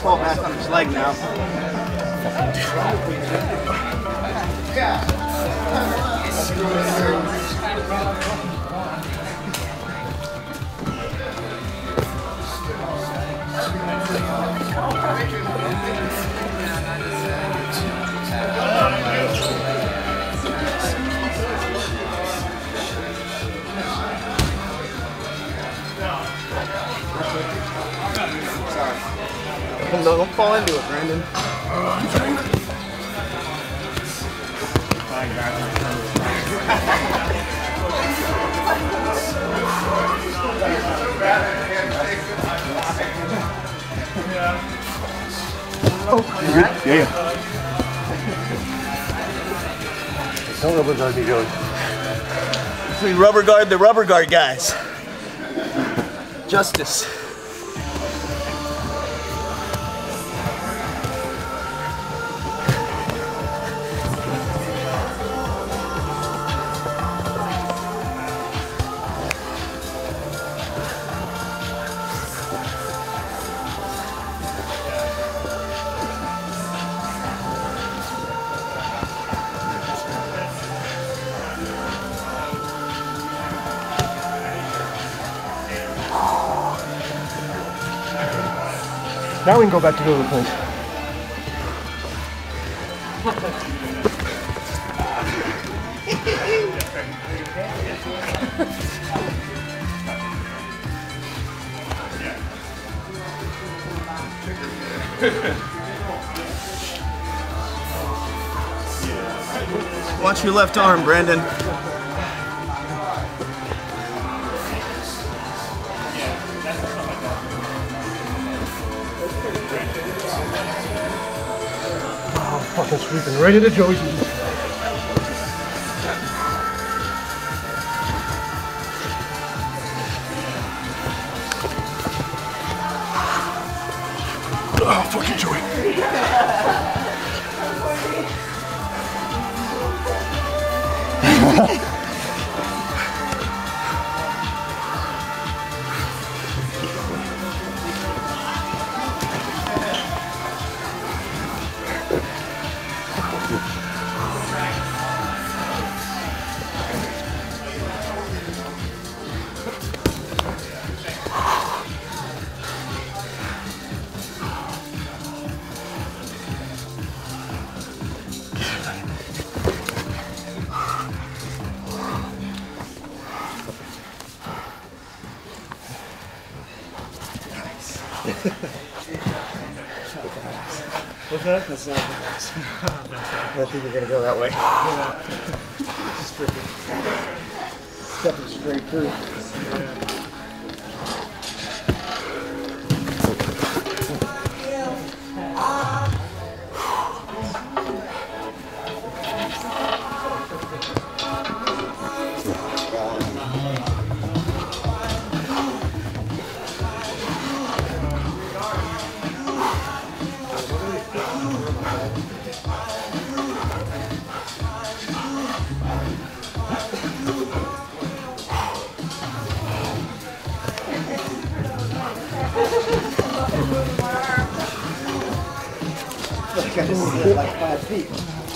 fall back on his leg now. No, don't fall into it, Brandon. Yeah, yeah. Don't rubber guard me, Joey. We rubber guard the rubber guard guys. Justice. Now we can go back to the other place. Watch your left arm, Brandon. Fucking sweeping right into Joey's. Oh, fucking Joey. What's that? That's not I think you're gonna go that way. Stepping straight through. Like like five feet.